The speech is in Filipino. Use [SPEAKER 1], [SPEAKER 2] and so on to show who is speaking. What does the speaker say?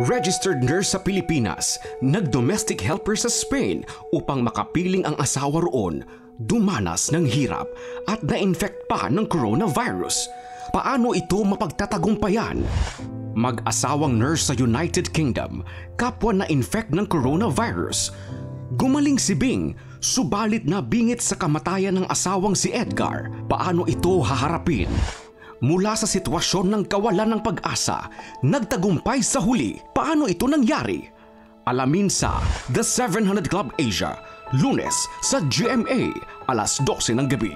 [SPEAKER 1] Registered nurse sa Pilipinas, nag-domestic helper sa Spain upang makapiling ang asawa roon, dumanas ng hirap at na-infect pa ng coronavirus. Paano ito mapagtatagumpayan? Mag-asawang nurse sa United Kingdom, kapwa na infect ng coronavirus. Gumaling si Bing, subalit na bingit sa kamatayan ng asawang si Edgar. Paano ito haharapin? Mula sa sitwasyon ng kawalan ng pag-asa, nagtagumpay sa huli. Paano ito nangyari? Alamin sa The 700 Club Asia, lunes sa GMA, alas 12 ng gabi.